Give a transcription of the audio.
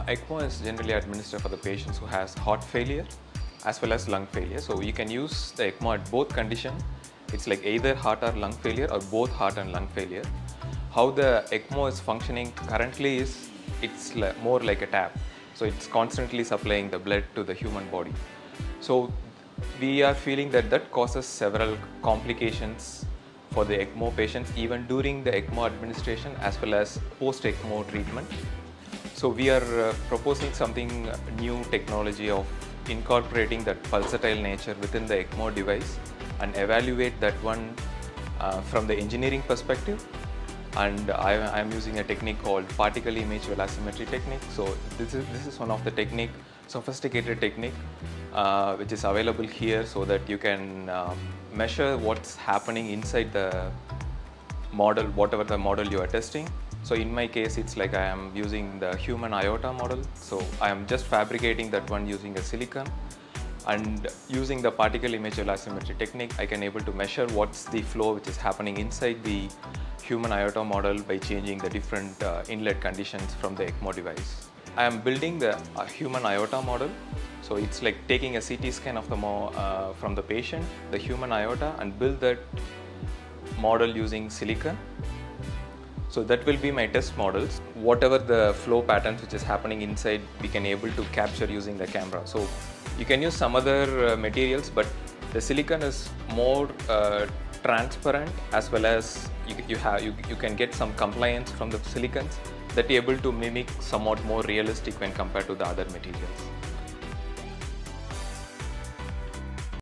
Uh, ECMO is generally administered for the patients who has heart failure as well as lung failure. So you can use the ECMO at both condition. It's like either heart or lung failure or both heart and lung failure. How the ECMO is functioning currently is it's more like a tap. So it's constantly supplying the blood to the human body. So we are feeling that that causes several complications for the ECMO patients even during the ECMO administration as well as post ECMO treatment. So we are uh, proposing something uh, new technology of incorporating that pulsatile nature within the ECMO device and evaluate that one uh, from the engineering perspective. And I, am using a technique called particle image velocimetry technique. So this is this is one of the technique, sophisticated technique, uh, which is available here so that you can uh, measure what's happening inside the model, whatever the model you are testing. So in my case, it's like I am using the human aorta model. So I am just fabricating that one using a silicon and using the particle image velocimetry technique, I can able to measure what's the flow which is happening inside the human aorta model by changing the different uh, inlet conditions from the ECMO device. I am building the uh, human aorta model. So it's like taking a CT scan of the uh, from the patient, the human aorta, and build that model using silicon. So that will be my test models. Whatever the flow patterns which is happening inside, we can able to capture using the camera. So you can use some other uh, materials, but the silicon is more uh, transparent as well as you, you have you, you can get some compliance from the silicons that are able to mimic somewhat more realistic when compared to the other materials.